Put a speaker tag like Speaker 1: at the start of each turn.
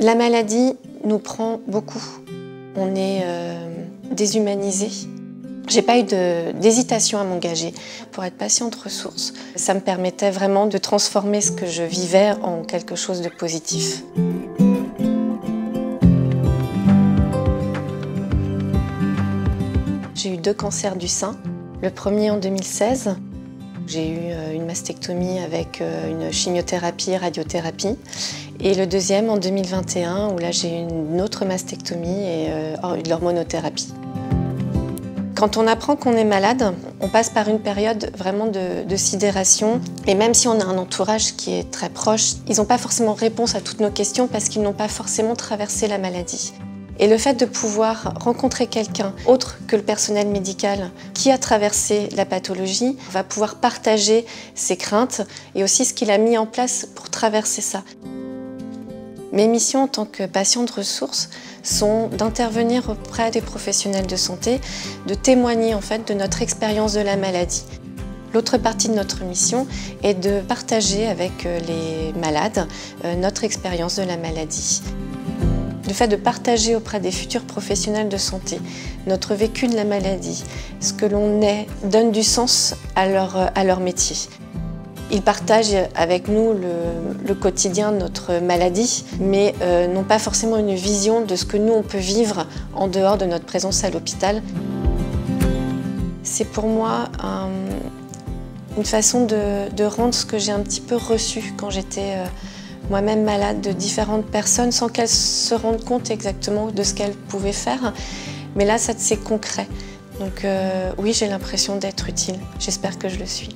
Speaker 1: La maladie nous prend beaucoup. On est euh, déshumanisé. J'ai pas eu d'hésitation à m'engager pour être patiente ressource. Ça me permettait vraiment de transformer ce que je vivais en quelque chose de positif. J'ai eu deux cancers du sein. Le premier en 2016. J'ai eu euh, une mastectomie avec euh, une chimiothérapie, radiothérapie. Et le deuxième en 2021, où là j'ai eu une autre mastectomie et euh, de l'hormonothérapie. Quand on apprend qu'on est malade, on passe par une période vraiment de, sidération. Et même si on a un entourage qui est très proche, ils n'ont pas forcément réponse à toutes nos questions parce qu'ils n'ont pas forcément traversé la maladie. Et le fait de pouvoir rencontrer quelqu'un autre que le personnel médical qui a traversé la pathologie va pouvoir partager ses craintes et aussi ce qu'il a mis en place pour traverser ça. Mes missions en tant que patiente ressource sont d'intervenir auprès des professionnels de santé, de témoigner en fait de notre expérience de la maladie. L'autre partie de notre mission est de partager avec euh, les malades euh, notre expérience de la maladie. Le fait de partager auprès des futurs professionnels de santé notre vécu de la maladie, ce que l'on est, donne du sens à leur, métier. Ils partagent avec nous le, quotidien de notre maladie, mais euh, n'ont pas forcément une vision de ce que nous, on peut vivre en dehors de notre présence à l'hôpital. C'est pour moi une façon de, rendre ce que j'ai un petit peu reçu quand j'étais euh, moi-même malade de différentes personnes sans qu'elles se rendent compte exactement de ce qu'elles pouvaient faire. Mais là, c'est concret. Donc euh, oui, j'ai l'impression d'être utile. J'espère que je le suis.